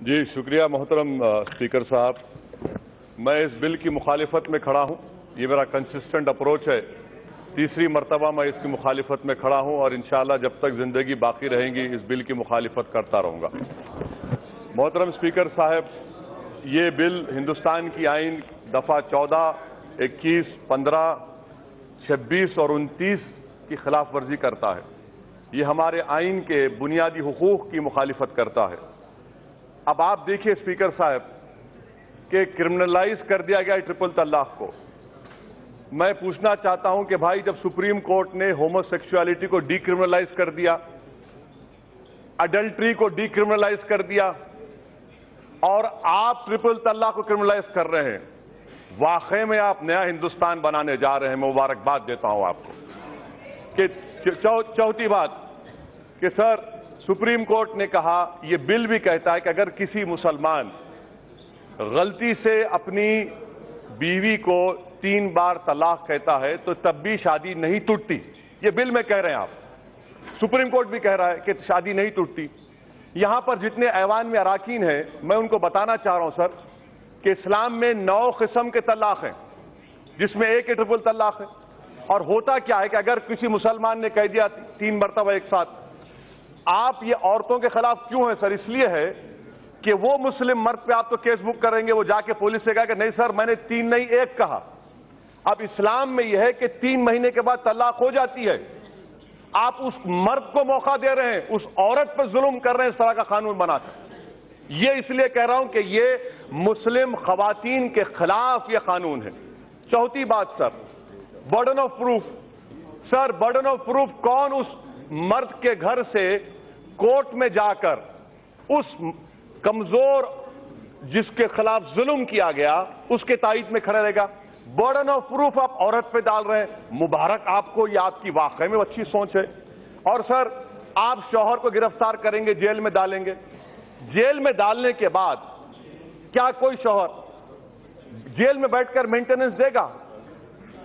جی شکریہ محترم اسپیکر صاحب۔ میں اس بل کی مخالفت میں کھڑا ہوں۔ یہ میرا کنسسٹنٹ اپروچ ہے۔ تیسری مرتبہ میں اس کی مخالفت میں کھڑا ہوں اور انشاءاللہ جب تک زندگی باقی رہیں گی، اس بل کی مخالفت کرتا رہوں گا۔ محترم اسپیکر صاحب، یہ بل ہندوستان کی آئین دفعہ چودہ، اکیس، پندرہ، چھبیس اور انتیس کی خلاف ورزی کرتا ہے۔ یہ ہمارے آئین کے بنیادی حقوق کی مخالفت کرتا ہے۔ اب آپ دیکھیے اسپیکر صاحب کہ کرمنلائز کر دیا گیا ٹرپل طلاق کو۔ میں پوچھنا چاہتا ہوں کہ بھائی جب سپریم کورٹ نے ہومو سیکچولیٹی کو ڈی کرمنلائز کر دیا اڈلٹری کو ڈی کرمنلائز کر دیا، اور آپ ٹرپل طلاق کو کرمنلائز کر رہے ہیں، واقعے میں آپ نیا ہندوستان بنانے جا رہے ہیں، میں مبارکباد دیتا ہوں آپ کو۔ کہ چوتھی بات کہ سر سپریم کورٹ نے کہا، یہ بل بھی کہتا ہے کہ اگر کسی مسلمان غلطی سے اپنی بیوی کو تین بار طلاق کہتا ہے تو تب بھی شادی نہیں ٹوٹتی۔ یہ بل میں کہہ رہے ہیں آپ۔ سپریم کورٹ بھی کہہ رہا ہے کہ شادی نہیں ٹوٹتی۔ یہاں پر جتنے ایوان میں اراکین ہیں، میں ان کو بتانا چاہ رہا ہوں سر کہ اسلام میں نو قسم کے طلاق ہیں، جس میں ایک ٹرپل طلاق ہے۔ اور ہوتا کیا ہے کہ اگر کسی مسلمان نے کہہ دیا تین مرتبہ ایک ساتھ آپ یہ عورتوں کے خلاف کیوں ہیں سر؟ اس لیے ہے کہ وہ مسلم مرد پہ آپ تو کیس بک کریں گے، وہ جا کے پولیس سے کہا کہ نہیں سر، میں نے تین نہیں، ایک کہا۔ اب اسلام میں یہ ہے کہ تین مہینے کے بعد طلاق ہو جاتی ہے۔ آپ اس مرد کو موقع دے رہے ہیں، اس عورت پہ ظلم کر رہے ہیں، اس طرح کا قانون بنا کر۔ یہ اس لیے کہہ رہا ہوں کہ یہ مسلم خواتین کے خلاف یہ قانون ہے۔ چوتھی بات، sir burden of proof sir burden of proof کون اس مرد کے گھر سے کورٹ میں جا کر اس کمزور جس کے خلاف ظلم کیا گیا، اس کے تائید میں کھڑے رہے گا۔ برڈن آف پروف آپ عورت پہ ڈال رہے ہیں۔ مبارک آپ کو یہ آپ کی واقعی میں اچھی سوچ ہے۔ اور سر، آپ شوہر کو گرفتار کریں گے، جیل میں ڈالیں گے۔ جیل میں ڈالنے کے بعد کیا کوئی شوہر جیل میں بیٹھ کر مینٹیننس دے گا؟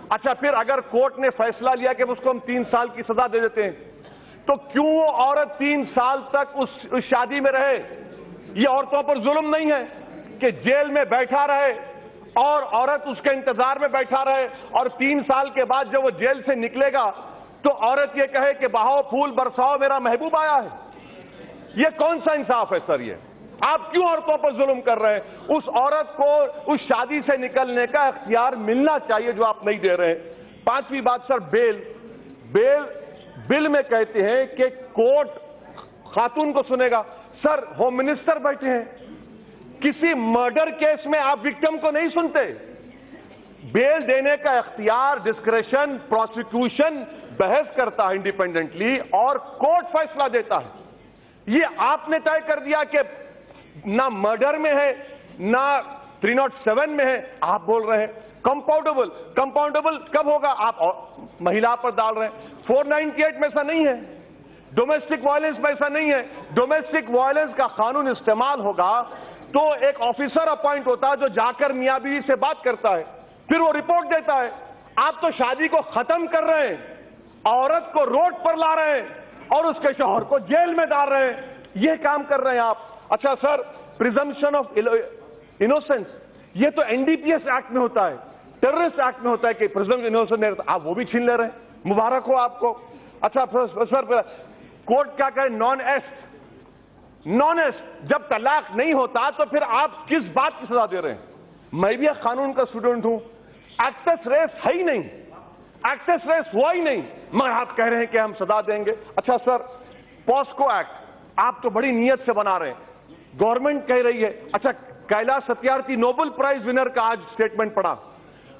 اچھا پھر اگر کورٹ نے فیصلہ لیا کہ اس کو ہم تین سال کی سزا دے دیتے ہیں تو کیوں وہ عورت تین سال تک اس شادی میں رہے؟ یہ عورتوں پر ظلم نہیں ہے کہ جیل میں بیٹھا رہے اور عورت اس کے انتظار میں بیٹھا رہے اور تین سال کے بعد جب وہ جیل سے نکلے گا تو عورت یہ کہے کہ بہاؤ پھول برساؤ، میرا محبوب آیا ہے۔ یہ کون سا انصاف ہے سر یہ؟ آپ کیوں عورتوں پر ظلم کر رہے ہیں؟ اس عورت کو اس شادی سے نکلنے کا اختیار ملنا چاہیے جو آپ نہیں دے رہے ہیں۔ پانچویں بات سر، بیل۔ بیل بل میں کہتے ہیں کہ کورٹ خاتون کو سنے گا۔ سر ہوم منسٹر بیٹھے ہیں۔ کسی مرڈر کیس میں آپ وکٹم کو نہیں سنتے۔ بیل دینے کا اختیار ڈسکریشن پروسیکیوشن بحث کرتا ہے انڈیپینڈنٹلی اور کورٹ فیصلہ دیتا ہے۔ یہ آپ نے طے کر دیا کہ نہ مرڈر میں ہے، نہ تھری ناٹ سیون میں ہے، آپ بول رہے ہیں۔ کمپاؤنڈیبل کمپاؤنڈیبل کب ہوگا؟ آپ مہیلا پر ڈال رہے ہیں۔ فور نائنٹی ایٹ میں ایسا نہیں ہے۔ ڈومیسٹک وائلنس میں ایسا نہیں ہے۔ ڈومیسٹک وائلنس کا قانون استعمال ہوگا تو ایک آفیسر اپوائنٹ ہوتا ہے جو جا کر میاں بیوی سے بات کرتا ہے۔ پھر وہ رپورٹ دیتا ہے۔ آپ تو شادی کو ختم کر رہے ہیں۔ عورت کو روڈ پر لا رہے ہیں اور اس کے شوہر کو جیل میں ڈال رہے ہیں۔ یہ کام کر رہے ہیں آپ۔ اچھا سر پرزمپشن آف انوسنس یہ تو N D P S act میں ہوتا ہے. ٹیررسٹ ایکٹ میں ہوتا ہے کہ انوسنس آپ وہ بھی چھین لے رہے ہیں. مبارک ہو آپ کو. اچھا سر کورٹ کیا کہے؟ نان ایسٹ نان ایسٹ جب طلاق نہیں ہوتا تو پھر آپ کس بات کی سزا دے رہے ہیں؟ میں بھی ایک قانون کا اسٹوڈنٹ ہوں. ایکٹس ریس ہے ہی نہیں. ایکٹس ریس ہوا ہی نہیں. مگر آپ کہہ رہے ہیں کہ ہم سزا دیں گے. اچھا سر پوسکو ایکٹ آپ تو بڑی نیت سے بنا رہے ہیں. گورنمنٹ کہہ رہی ہے. اچھا Kailash Satyarthi Nobel prize winner کا آج اسٹیٹمنٹ پڑا۔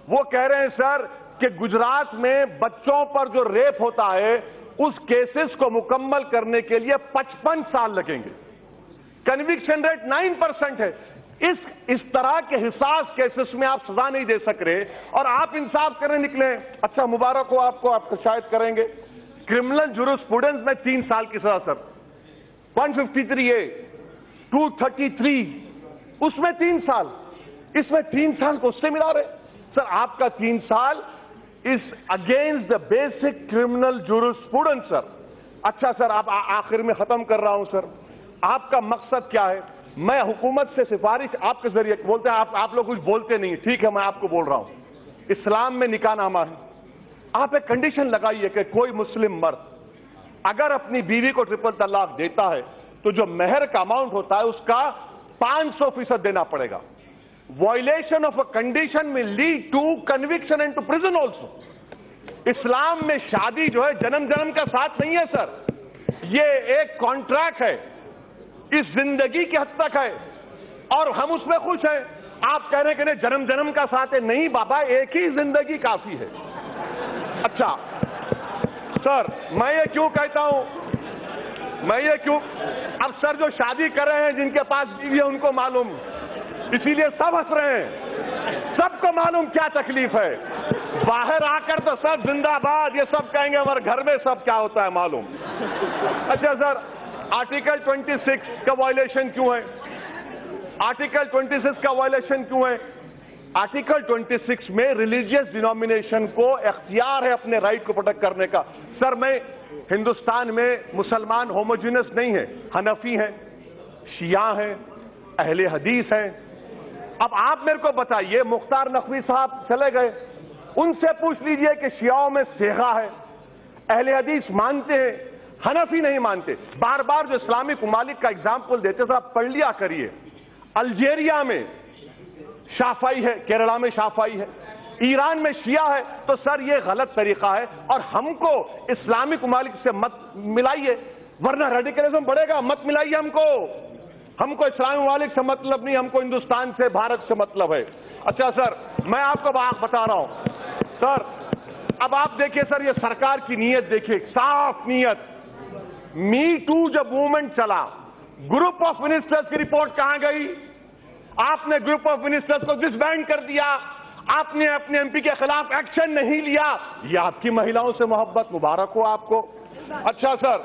وہ کہہ رہے ہیں، سر، کہ گجرات میں بچوں پر جو ریپ ہوتا ہے، اس کیسز کو مکمل کرنے کے لیے پچپن سال لگیں گے۔ کنوکشن ریٹ نائن پرسنٹ ہے۔ اس اس طرح کے حساس کیسز میں آپ سزا نہیں دے سک رہے۔ اور آپ انصاف کرنے نکلے اچھا مبارک ہو آپ کو آپ کو شاید کریں گے۔ کرمنل جرو اسٹوڈنٹ میں تین سال کی سزا، sir. One fifty three A two thirty three اس میں تین سال۔ اس میں تین سال کو اس سے ملا رہے سر، آپ کا تین سال against the basic criminal jurisprudence sir اچھا سر، آپ آخر میں ختم کر رہا ہوں، سر۔ آپ کا مقصد کیا ہے؟ میں حکومت سے سفارش آپ کے ذریعے بولتے ہیں، آپ آپ لوگ کچھ بولتے نہیں ٹھیک ہے، میں آپ کو بول رہا ہوں۔ اسلام میں نکاح نامہ ہے۔ آپ ایک کنڈیشن لگائیے کہ کوئی مسلم مرد اگر اپنی بیوی کو ٹرپل طلاق دیتا ہے، تو جو مہر کا اماؤنٹ ہوتا ہے، اس کا پانچ سو فیصد دینا پڑے گا۔ وائلیشن آف اے کنڈیشن میں lead to conviction and to prison also اسلام میں شادی جو ہے جنم جنم کا ساتھ نہیں ہے، سر۔ یہ ایک کانٹریکٹ ہے۔ اس زندگی کی حد تک ہے۔ اور ہم اس میں خوش ہیں۔ آپ کہہ رہے ہیں کہ نہیں، جنم جنم کا ساتھ ہے۔ نہیں بابا، ایک ہی زندگی کافی ہے۔ اچھا۔ سر، میں یہ کیوں کہتا ہوں؟ میں یہ کیوں اب سر جو شادی کر رہے ہیں، جن کے پاس بیوی ہے، ان کو معلوم۔ اسی لیے سب ہنس رہے ہیں۔ سب کو معلوم کیا تکلیف ہے۔ باہر آ کر تو سب زندہ باد، یہ سب کہیں گے، ہمارے گھر میں سب کیا ہوتا ہے معلوم۔ اچھا سر آرٹیکل ٹوینٹی سکس کا وائلیشن کیوں ہے؟ آرٹیکل ٹوینٹی سکس کا وائلیشن کیوں ہے؟ آرٹیکل ٹوینٹی سکس میں ریلیجیس ڈینومینیشن کو اختیار ہے اپنے رائٹ کو پروٹیکٹ کرنے کا۔ سر، میں ہندوستان میں مسلمان ہوموجینس نہیں ہے حنفی ہیں، شیعہ ہیں، اہل حدیث ہیں۔ اب آپ میرے کو بتائیے، مختار نقوی صاحب چلے گئے، ان سے پوچھ لیجیے کہ شیعوں میں سیغا ہے، اہل حدیث مانتے ہیں، حنفی نہیں مانتے۔ بار بار جو اسلامک ممالک کا اگزامپل دیتے سر آپ پڑھ لیا کریے۔ الجیریا میں شافائی ہے، کیرلا میں شافائی ہے۔ ایران میں شیعہ ہے تو سر یہ غلط طریقہ ہے اور ہم کو اسلامک ممالک سے مت ملائیے، ورنہ ریڈیکلزم بڑھے گا، مت ملائیے ہم کو۔ ہم کو اسلامی ممالک سے مطلب نہیں، ہم کو ہندوستان سے، بھارت سے مطلب ہے۔ اچھا سر، میں آپ کو بات بتا رہا ہوں۔ سر، اب آپ دیکھیے سر، یہ سرکار کی نیت دیکھیے، صاف نیت۔ می ٹو جب موومنٹ چلا گروپ آف منسٹرز کی رپورٹ کہاں گئی؟ آپ نے گروپ آف منسٹرز کو ڈس بینڈ کر دیا۔ آپ نے اپنے ایم پی کے خلاف ایکشن نہیں لیا۔ یہ آپ کی مہیلاؤں سے محبت، مبارک ہو آپ کو۔ اچھا سر،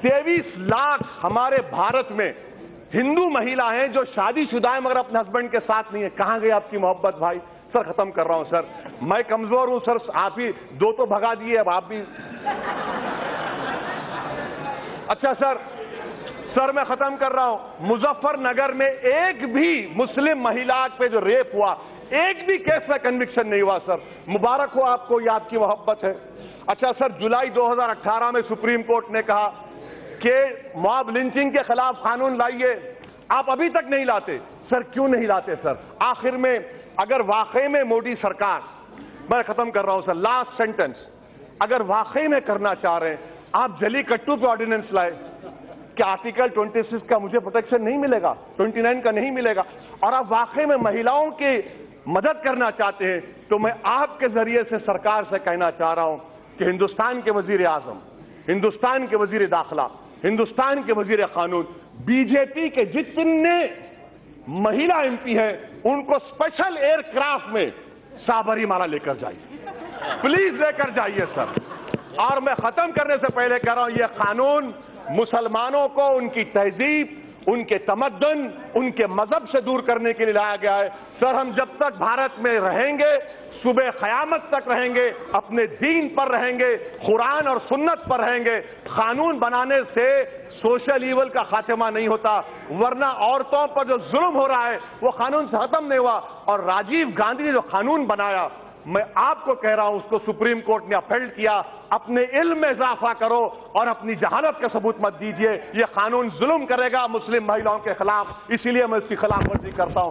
تیویس لاکھ ہمارے بھارت میں ہندو مہیلا ہیں جو شادی شدہ ہیں مگر اپنے ہسبینڈ کے ساتھ نہیں ہے کہاں گئی آپ کی محبت بھائی؟ سر، ختم کر رہا ہوں سر۔ میں کمزور ہوں سر، آپ ہی دو تو بھگا دیے اب آپ بھی اچھا سر سر، میں ختم کر رہا ہوں۔ مظفر نگر میں ایک بھی مسلم مہیلا پہ جو ریپ ہوا ایک بھی کیس میں کنوکشن نہیں ہوا، سر۔ مبارک ہو آپ کو، یہ آپ کی محبت ہے۔ اچھا سر، جولائی دو ہزار اٹھارہ میں سپریم کورٹ نے کہا کہ موب لنچنگ کے خلاف قانون لائیے۔ آپ ابھی تک نہیں لاتے۔ سر، کیوں نہیں لاتے، سر؟ آخر میں اگر واقعی میں موڈی سرکار، میں ختم کر رہا ہوں، سر لاسٹ سینٹنس اگر واقعی میں کرنا چاہ رہے ہیں، آپ جلی کٹو پہ آرڈیننس لائے۔ کہ آرٹیکل 26 کا مجھے پروٹیکشن نہیں ملے گا؟ 29 کا نہیں ملے گا؟ اور آپ واقعی میں مہیلاؤں کی مدد کرنا چاہتے ہیں، تو میں آپ کے ذریعے سے سرکار سے کہنا چاہ رہا ہوں کہ ہندوستان کے وزیر اعظم، ہندوستان کے وزیر داخلہ، ہندوستان کے وزیر قانون، بی جے پی کے جتنے مہیلا ایم پی ہیں، ان کو اسپیشل ایئر کرافٹ میں سابری مالا لے کر جائیے۔ پلیز لے کر جائیے، سر۔ اور میں ختم کرنے سے پہلے کہہ رہا ہوں، یہ قانون مسلمانوں کو ان کی تہذیب ان کے تمدن ان کے مذہب سے دور کرنے کے لیے لایا گیا ہے۔ سر، ہم جب تک بھارت میں رہیں گے، صبح قیامت تک رہیں گے، اپنے دین پر رہیں گے، قرآن اور سنت پر رہیں گے، قانون بنانے سے سوشل ایول کا خاتمہ نہیں ہوتا۔ ورنہ عورتوں پر جو ظلم ہو رہا ہے، وہ قانون سے ختم نہیں ہوا۔ اور راجیو گاندھی نے جو قانون بنایا میں آپ کو کہہ رہا ہوں، اس کو سپریم کورٹ نے اپیلڈ کیا، اپنے علم میں اضافہ کرو اور اپنی جہالت کا ثبوت مت دیجیے۔ یہ قانون ظلم کرے گا مسلم مہیلاؤں کے خلاف، اسی لیے میں اس کی خلاف ورزی کرتا ہوں۔